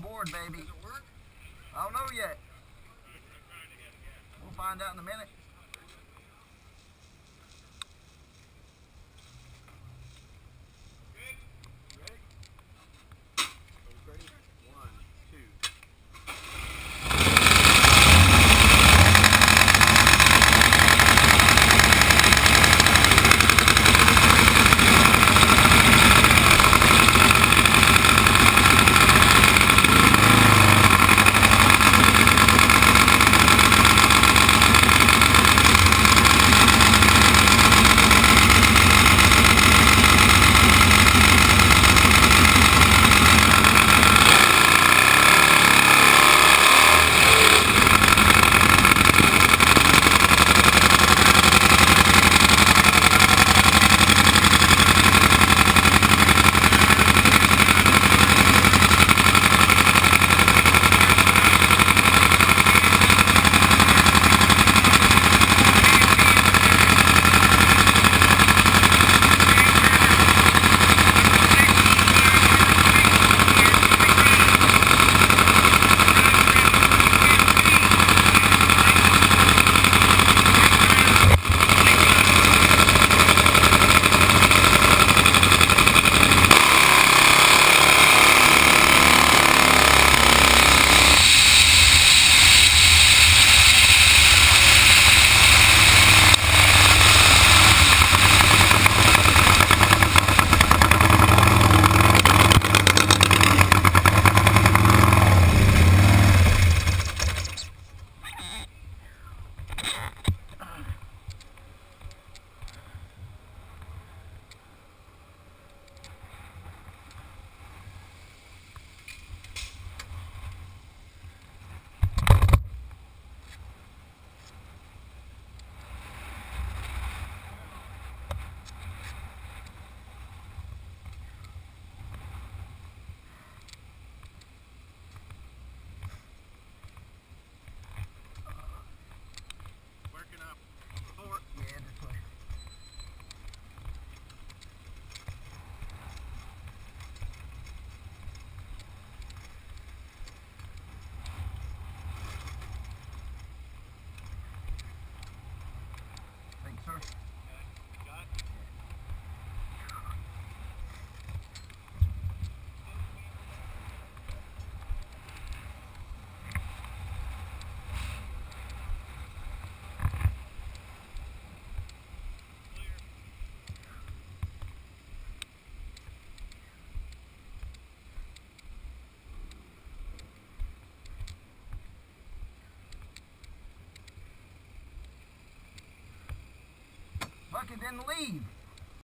board, baby. I don't know yet. We'll find out in a minute. Didn't leave.